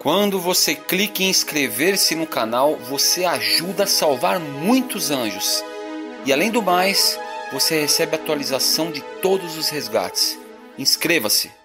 Quando você clica em inscrever-se no canal, você ajuda a salvar muitos anjos. E além do mais, você recebe atualização de todos os resgates. Inscreva-se!